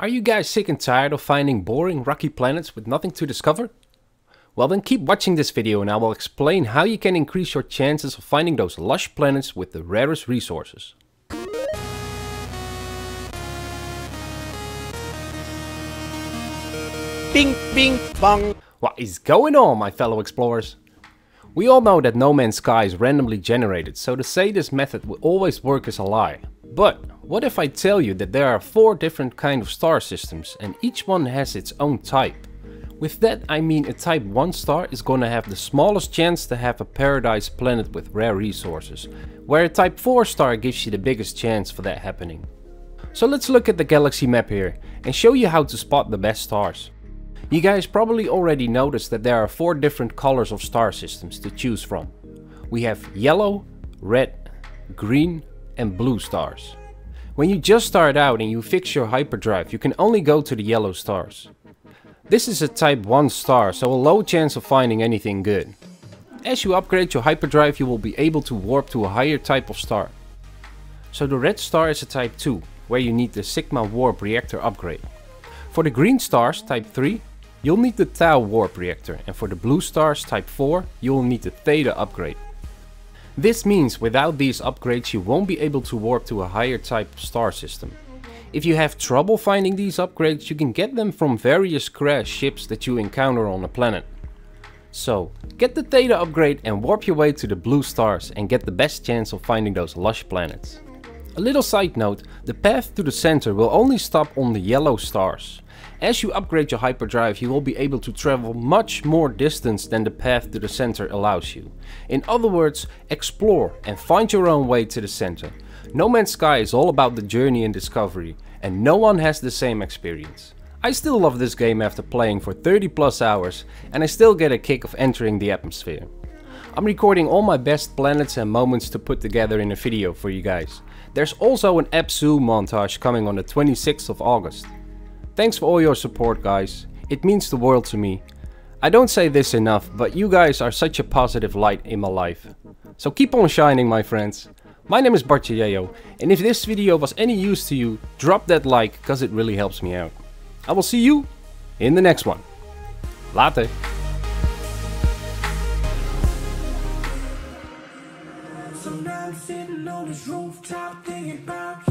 Are you guys sick and tired of finding boring rocky planets with nothing to discover? Well then keep watching this video and I will explain how you can increase your chances of finding those lush planets with the rarest resources. Bing, bing, bong. What is going on my fellow explorers? We all know that No Man's Sky is randomly generated, so to say this method will always work is a lie. But what if I tell you that there are four different kind of star systems and each one has its own type? With that I mean a type 1 star is gonna have the smallest chance to have a paradise planet with rare resources, where a type 4 star gives you the biggest chance for that happening. So let's look at the galaxy map here and show you how to spot the best stars. You guys probably already noticed that there are four different colors of star systems to choose from. We have yellow, red, green and blue stars. When you just start out and you fix your hyperdrive, you can only go to the yellow stars. This is a type 1 star, so a low chance of finding anything good. As you upgrade your hyperdrive you will be able to warp to a higher type of star. So the red star is a type 2, where you need the Sigma warp reactor upgrade. For the green stars, type 3, you'll need the Tau warp reactor and for the blue stars, type 4, you will need the Theta upgrade. This means without these upgrades you won't be able to warp to a higher type star system. If you have trouble finding these upgrades you can get them from various crash ships that you encounter on a planet. So, get the Theta upgrade and warp your way to the blue stars and get the best chance of finding those lush planets. A little side note, the path to the center will only stop on the yellow stars. As you upgrade your hyperdrive you will be able to travel much more distance than the path to the center allows you. In other words, explore and find your own way to the center. No Man's Sky is all about the journey and discovery and no one has the same experience. I still love this game after playing for 30 plus hours and I still get a kick of entering the atmosphere. I'm recording all my best planets and moments to put together in a video for you guys. There's also an AppZoo montage coming on the 26th of August. Thanks for all your support guys, it means the world to me. I don't say this enough, but you guys are such a positive light in my life. So keep on shining my friends. My name is Bartje and if this video was any use to you, drop that like, cause it really helps me out. I will see you in the next one. Later. Sitting on this rooftop thinking about